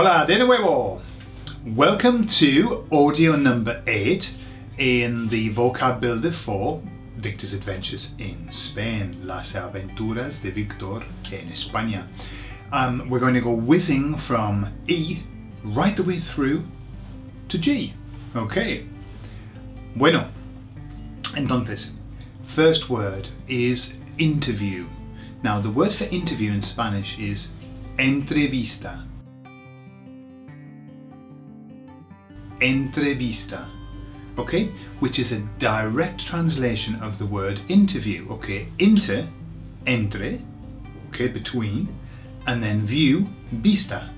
Hola de nuevo! Welcome to audio number 8 in the vocab builder for Victor's Adventures in Spain, Las Aventuras de Victor en España. Um, we're going to go whizzing from E right the way through to G. Okay. Bueno. Entonces, first word is interview. Now, the word for interview in Spanish is entrevista. Entrevista. Okay, which is a direct translation of the word interview. Okay, inter, entre, okay, between, and then view, vista.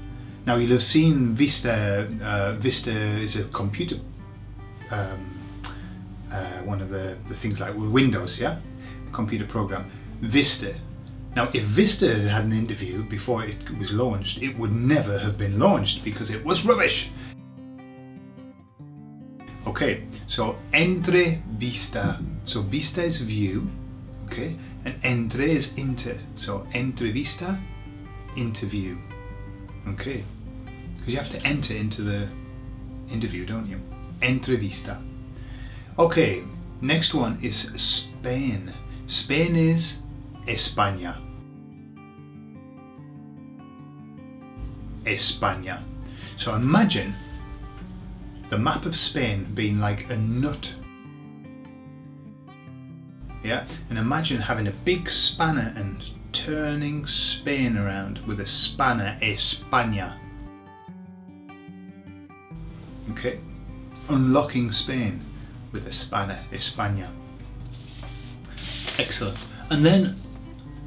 Now you'll have seen Vista. Uh, Vista is a computer, um, uh, one of the, the things like Windows, yeah, computer program. Vista. Now, if Vista had had an interview before it was launched, it would never have been launched because it was rubbish. Okay, so entrevista. So vista is view, okay, and entre is inter. So entrevista, interview. Okay, because you have to enter into the interview, don't you? Entrevista. Okay, next one is Spain. Spain is España. España. So imagine the map of Spain being like a nut. Yeah, and imagine having a big spanner and turning Spain around with a spanner España. Okay, unlocking Spain with a spanner España. Excellent. And then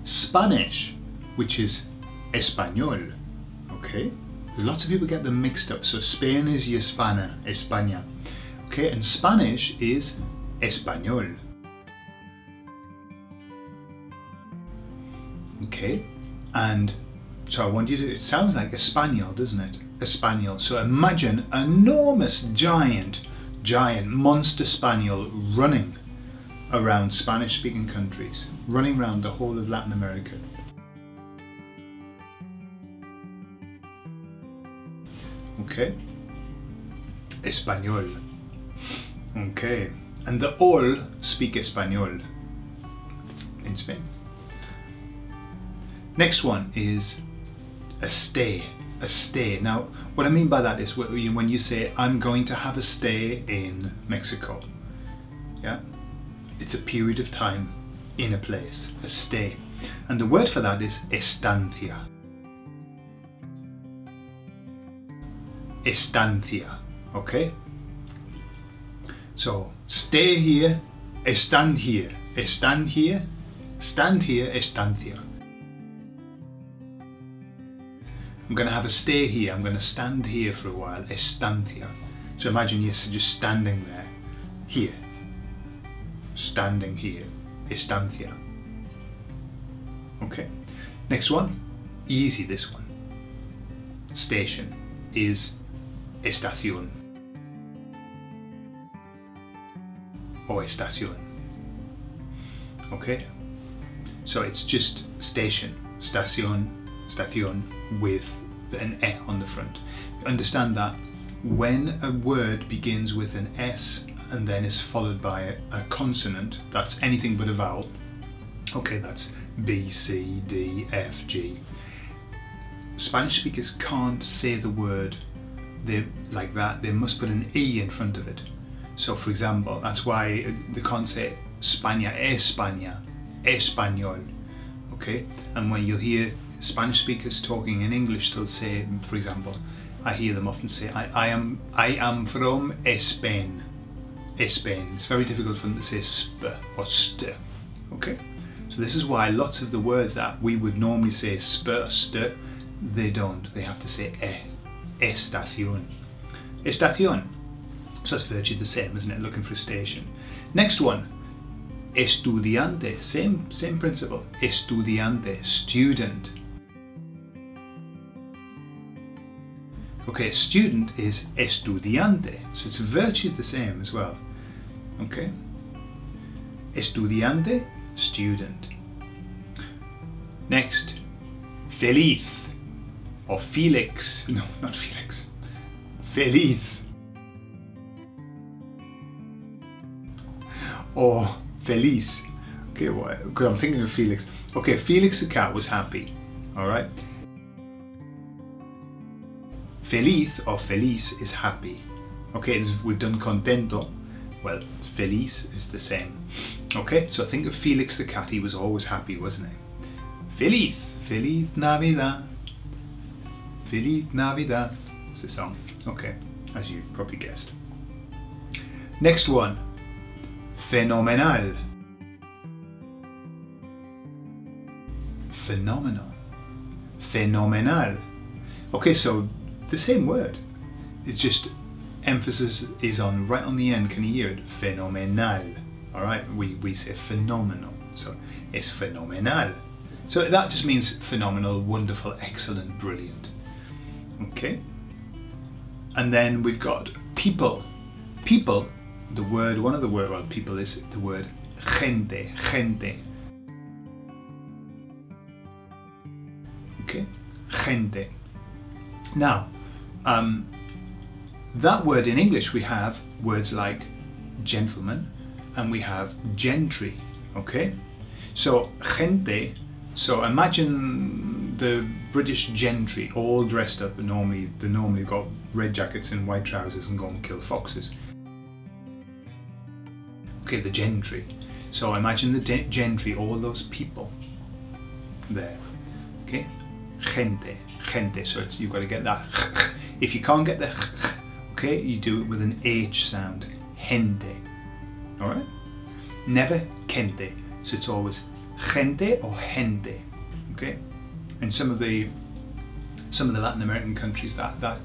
Spanish, which is Español. Okay, Lots of people get them mixed up. So Spain is Hispana, España. Okay, and Spanish is Español. Okay, and so I want you to, it sounds like Espanol, doesn't it? Espanol. So imagine enormous, giant, giant monster spaniel running around Spanish speaking countries, running around the whole of Latin America. Okay. Español. Okay. And the all speak Español in Spain. Next one is a stay. A stay. Now, what I mean by that is when you say, I'm going to have a stay in Mexico. Yeah? It's a period of time in a place, a stay. And the word for that is estancia. Estancia. Okay? So stay here, stand here, stand here, stand here, estancia. I'm going to have a stay here, I'm going to stand here for a while, estancia. So imagine you're just standing there, here, standing here, estancia. Okay, next one, easy this one. Station is estación o estación. Okay, so it's just station, estación, estación with an e on the front. Understand that when a word begins with an s and then is followed by a consonant, that's anything but a vowel. Okay, that's B, C, D, F, G. Spanish speakers can't say the word they like that, they must put an E in front of it. So for example, that's why can't say España, España, Español, okay? And when you hear Spanish speakers talking in English, they'll say, for example, I hear them often say, I, I am I am from Spain, Spain. It's very difficult for them to say sp or st, okay? So this is why lots of the words that we would normally say sp, st, they don't. They have to say e estación. Estación. So it's virtually the same, isn't it? Looking for a station. Next one, estudiante. Same, same principle. Estudiante, student. Okay, student is estudiante, so it's virtually the same as well. Okay? Estudiante, student. Next, feliz. Or Felix. No, not Felix. Feliz. Or Feliz. Okay, well, because I'm thinking of Felix. Okay, Felix the cat was happy. All right. Feliz or feliz is happy. Okay, we've done contento. Well, feliz is the same. Okay, so think of Felix the cat. He was always happy, wasn't he? Feliz, Feliz Navidad. Feliz Navidad. It's the song. Okay, as you probably guessed. Next one. Phenomenal. Phenomenal. Phenomenal. Okay, so the same word. It's just emphasis is on right on the end. Can you hear it? Fenomenal. All right, we, we say phenomenal. So it's phenomenal. So that just means phenomenal, wonderful, excellent, brilliant. Okay. And then we've got people. People, the word, one of the word, well, people is the word gente, gente. Okay, gente. Now, um, that word in English, we have words like gentleman and we have gentry, okay? So, gente, so imagine the British gentry all dressed up and normally, they normally got red jackets and white trousers and go and kill foxes. Okay, the gentry. So imagine the gentry, all those people there, okay? Gente, gente, so it's, you've got to get that if you can't get the okay, you do it with an H sound. Gente. Alright? Never kente. So it's always gente or gente. Okay? In some of the some of the Latin American countries that that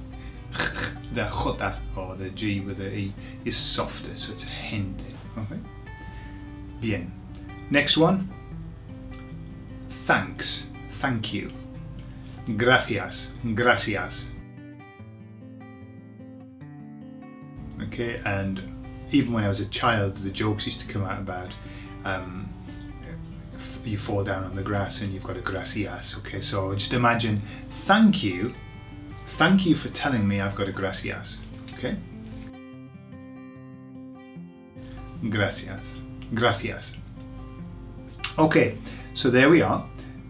the jota or the G with the E is softer, so it's gente. Okay? Bien. Next one. Thanks. Thank you. Gracias. Gracias. okay and even when I was a child the jokes used to come out about um, you fall down on the grass and you've got a grassy ass okay? So just imagine thank you thank you for telling me I've got a grassy ass okay? Gracias gracias okay so there we are.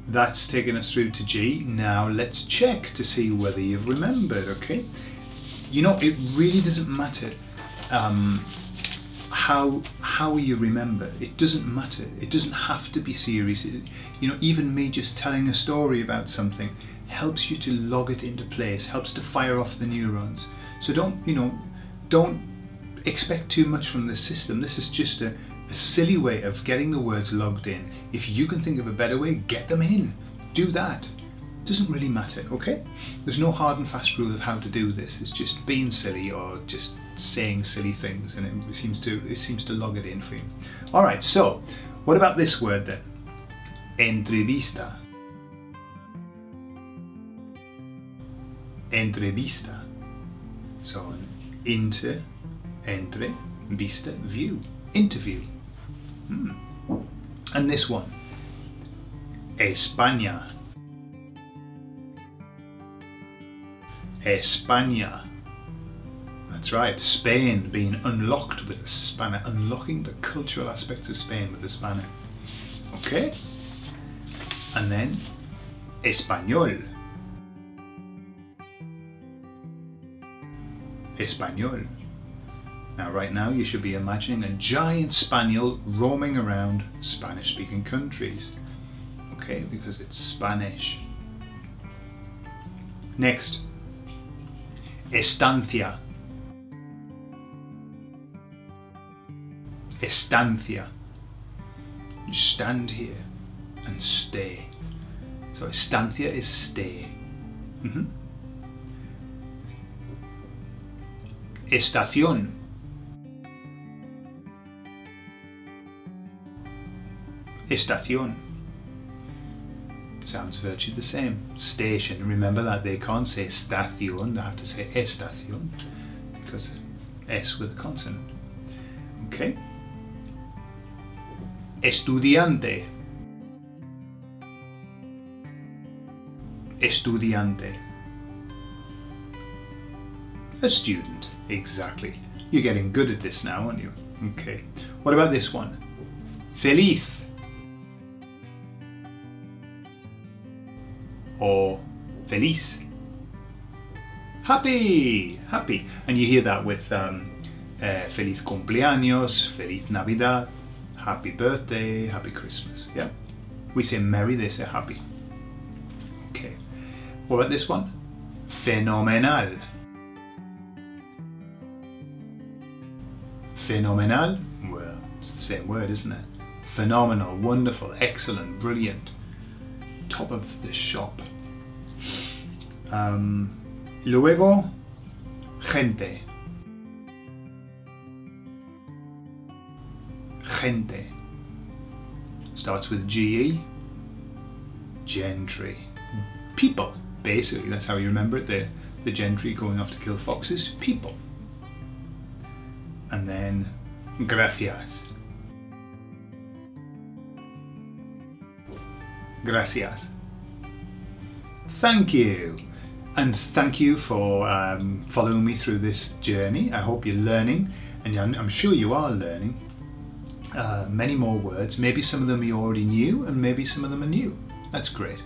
That's taken us through to G. Now let's check to see whether you've remembered okay? You know, it really doesn't matter um, how how you remember. It doesn't matter. It doesn't have to be serious. It, you know, even me just telling a story about something helps you to log it into place, helps to fire off the neurons. So don't, you know, don't expect too much from the system. This is just a, a silly way of getting the words logged in. If you can think of a better way, get them in. Do that doesn't really matter, okay? There's no hard and fast rule of how to do this. It's just being silly or just saying silly things and it seems to it seems to log it in for you. All right, so what about this word then? Entrevista. Entrevista. So inter, entre, vista, view, interview. Hmm. And this one, España. España. That's right, Spain being unlocked with a spanner, unlocking the cultural aspects of Spain with a spanner. Okay? And then Español. Español. Now, right now, you should be imagining a giant spaniel roaming around Spanish speaking countries. Okay, because it's Spanish. Next, Estancia. Estancia. Stand here and stay. So estancia is stay. Estación. Estación sounds virtually the same. Station, remember that they can't say estación, they have to say estación because S with a consonant. Okay? Estudiante. Estudiante. A student, exactly. You're getting good at this now, aren't you? Okay. What about this one? Feliz. Or feliz. Happy, happy. And you hear that with um, uh, feliz cumpleaños, feliz Navidad, happy birthday, happy Christmas. Yeah? We say merry, they say happy. Okay. What about this one? Fenomenal. Phenomenal? Well, it's the same word, isn't it? Phenomenal, wonderful, excellent, brilliant. Top of the shop. Um, luego, gente. Gente. Starts with GE. Gentry. People, basically, that's how you remember it. The, the gentry going off to kill foxes. People. And then, gracias. Gracias. Thank you. And thank you for um, following me through this journey. I hope you're learning, and I'm, sure you are learning uh, many more words. Maybe some of them you already knew, and maybe some of them are new. That's great.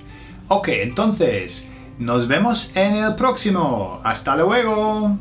Ok, entonces, nos vemos en el próximo. Hasta luego.